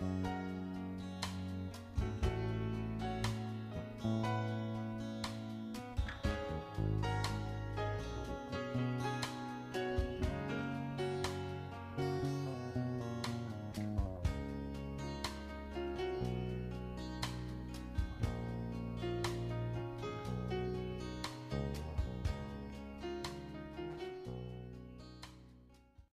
Música